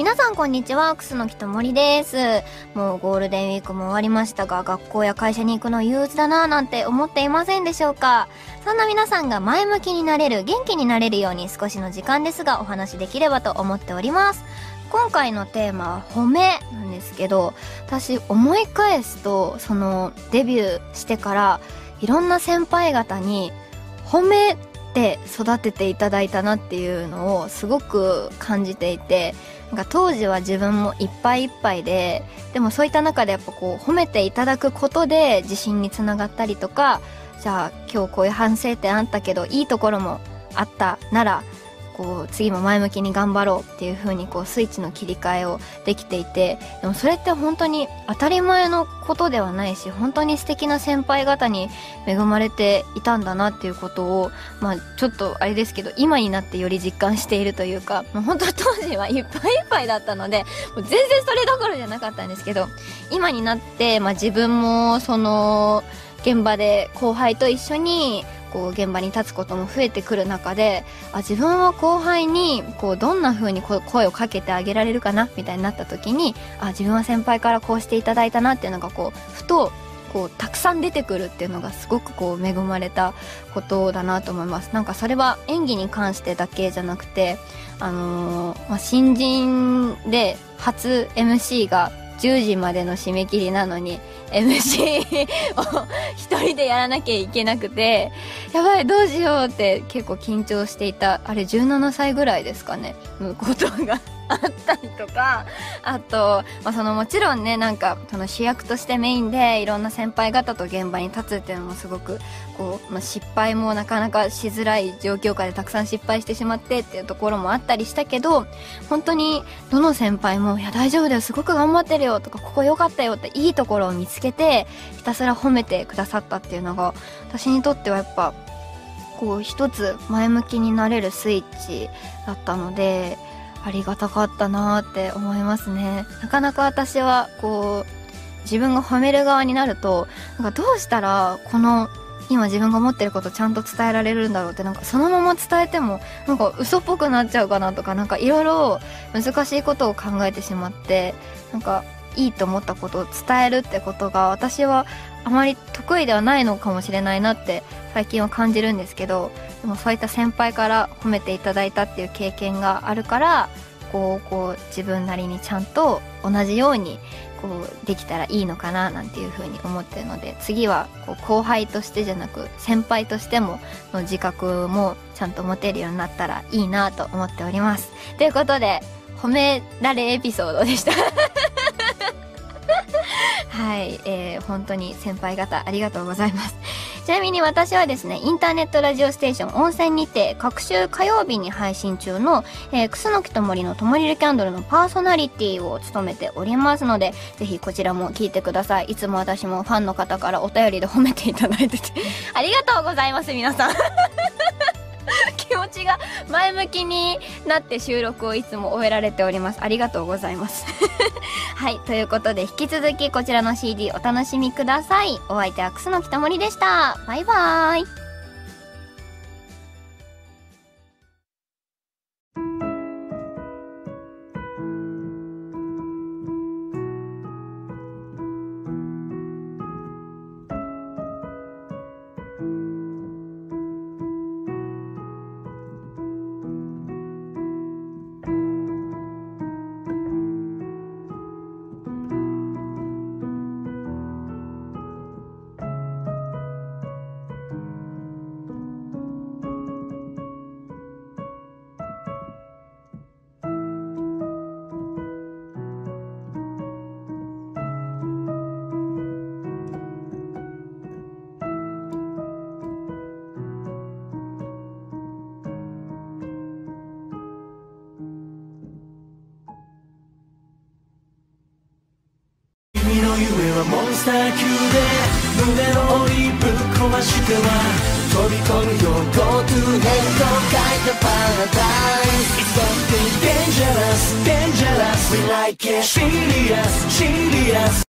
皆さんこんにちは、くすのきともりです。もうゴールデンウィークも終わりましたが、学校や会社に行くの憂鬱だなぁなんて思っていませんでしょうかそんな皆さんが前向きになれる、元気になれるように少しの時間ですがお話できればと思っております。今回のテーマは褒めなんですけど、私思い返すと、そのデビューしてからいろんな先輩方に褒めて育てていただいたなっていうのをすごく感じていて、なんか当時は自分もいっぱいいっぱいで、でもそういった中でやっぱこう褒めていただくことで自信につながったりとか、じゃあ今日こういう反省点あったけどいいところもあったなら、こう次も前向きに頑張ろうっていう風にこうスイッチの切り替えをできていてでもそれって本当に当たり前のことではないし本当に素敵な先輩方に恵まれていたんだなっていうことをまあちょっとあれですけど今になってより実感しているというかもう本当当時はいっぱいいっぱいだったのでもう全然それどころじゃなかったんですけど今になって、まあ、自分もその現場で後輩と一緒にこう現場に立つことも増えてくる中であ自分は後輩にこうどんな風に声をかけてあげられるかなみたいになった時にあ自分は先輩からこうしていただいたなっていうのがこうふとこうたくさん出てくるっていうのがすごくこう恵まれたことだなと思います。なんかそれは演技に関してだけじゃなくてあのーまあ、新人で初 MC が10時までの締め切りなのに MC を一人でやらなきゃいけなくてやばいどうしようって結構緊張していた。あれ17歳ぐらいですかね。ことが。あったりとかあと、まあ、そのもちろんねなんかその主役としてメインでいろんな先輩方と現場に立つっていうのもすごくこう、まあ、失敗もなかなかしづらい状況下でたくさん失敗してしまってっていうところもあったりしたけど本当にどの先輩も「いや大丈夫だよすごく頑張ってるよ」とか「ここ良かったよ」っていいところを見つけてひたすら褒めてくださったっていうのが私にとってはやっぱこう一つ前向きになれるスイッチだったのでありがたかったなーって思いますね。なかなか私はこう自分が褒める側になるとなんかどうしたらこの今自分が思ってることちゃんと伝えられるんだろうってなんかそのまま伝えてもなんか嘘っぽくなっちゃうかなとかなんかいろいろ難しいことを考えてしまってなんかいいと思ったことを伝えるってことが私はあまり得意ではないのかもしれないなって最近は感じるんですけどでもそういった先輩から褒めていただいたっていう経験があるからこうこう自分なりにちゃんと同じようにこうできたらいいのかななんていうふうに思ってるので次はこう後輩としてじゃなく先輩としてもの自覚もちゃんと持てるようになったらいいなと思っております。ということで褒められエピソードでした。はい、えー、本当に先輩方ありがとうございます。ちなみに私はですね、インターネットラジオステーション温泉にて、各週火曜日に配信中の、えー、くすのきともりのともりるキャンドルのパーソナリティを務めておりますので、ぜひこちらも聞いてください。いつも私もファンの方からお便りで褒めていただいてて、ありがとうございます、皆さん。持ちが前向きになって収録をいつも終えられております。ありがとうございます。はい。ということで、引き続きこちらの CD お楽しみください。お相手はクスのきたもりでした。バイバーイ。夢はモンスター級で胸の檻ぶっ壊しては飛び込むよ Go to hell と書いたパラダイス It's something dangerous dangerous We like it serious serious